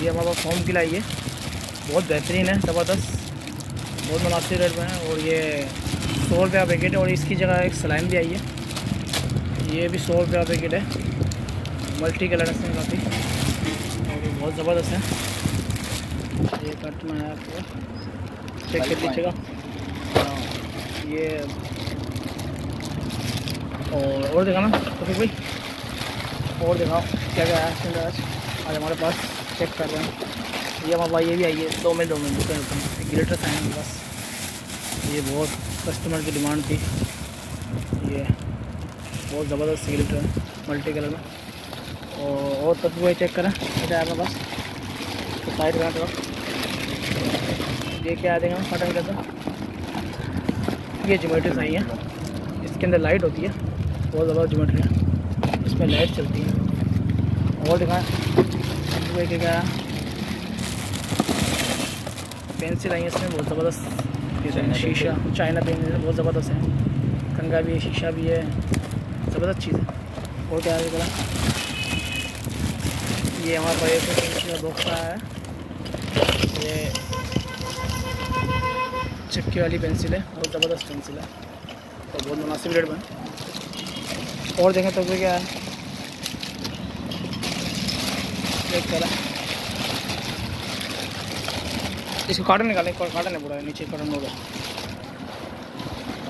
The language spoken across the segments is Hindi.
ये हमारे पास फॉर्म की लाई है बहुत बेहतरीन है, ज़बरदस्त। बहुत मुनासिब रेट में है और ये सौ रुपये पैकेट है और इसकी जगह एक सलाइन भी आई है। ये भी सौ रुपये पैकेट है। मल्टी कलर है काफ़ी। और ये बहुत ज़बरदस्त है। ये कट में है आपको चेक कर लीजिएगा। ये और और दिखाना तो भाई। और दिखाओ, क्या क्या है आज हमारे पास चेक कर रहे हैं। ये पास ये भी आई है दो में दो में रुके रुके ग्लिटर्स आए हैं, बस। ये बहुत कस्टमर की डिमांड थी। ये बहुत ज़बरदस्त ग्लिटर है मल्टी कलर में। और और तब वो चेक करें। क्या है बस। तो साइड करें थोड़ा ये क्या आ देगा कटन के अंदर ये जोमेट्री सही है। इसके अंदर लाइट होती है। बहुत ज़बरदस्त जोमेट्री है। इसमें लाइट चलती है। और दिखाएँ। क्या पेंसिल आई है इसमें बहुत ज़बरदस्त शीशा. चाइना पेन बहुत ज़बरदस्त है कंगा भी है शीशा भी है. ज़बरदस्त चीज़ है और क्या है ये हमारे पास एक पेंसिल का बॉक्स आया है. ये चक्की वाली पेंसिल है. बहुत ज़बरदस्त पेंसिल है. और बहुत मुनासिब रेट में और देखें तो क्या है? करा इसको कार्टन निकालें कार्टन है पूरा नीचे कार्टन हो गया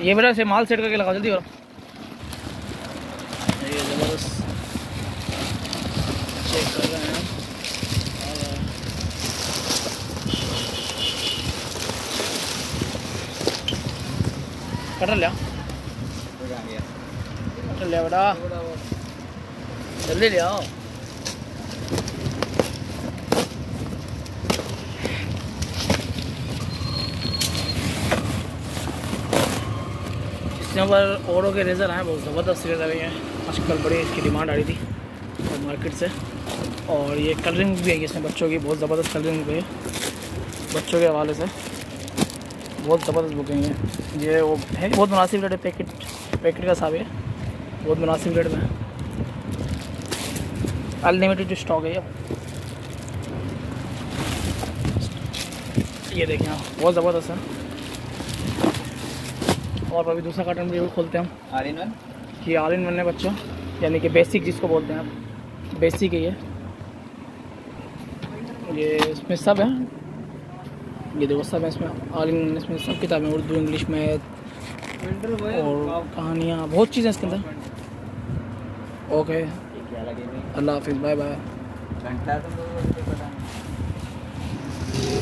ये मेरा से माल सेट करके लगा जल्दी और ये ज़बरदस्त। चेक कर रहे हैं। कटर लिया कटर लिया बेटा। जल्दी ले आओ। इसके पर ओरो के रेज़र हैं बहुत ज़बरदस्त रेज़र हैं। आजकल बड़ी इसकी डिमांड आ रही थी और मार्केट से। और ये कलरिंग भी है इसमें बच्चों की, बहुत ज़बरदस्त कलरिंग भी है। बच्चों के हवाले से बहुत ज़बरदस्त बुकिंग है। ये वो है बहुत मुनासिब रेट है पैकेट पैकेट का हिसाब है। बहुत मुनासिब रेट में। अनलिमिटेड स्टॉक है ये। ये देखें आप, बहुत ज़बरदस्त है। और अभी दूसरा कार्टन भी खोलते हैं हम। All in one? ये ऑल इन वन है बच्चों यानी कि बेसिक जिसको बोलते हैं आप। बेसिक है ये। ये इसमें सब है। ये देखो सब है इसमें। ऑल इन इसमें सब किताबें उर्दू इंग्लिश मैथ और कहानियाँ बहुत चीज़ें इसके अंदर। ओके अल्लाह हाफिज़ बाय बाय तो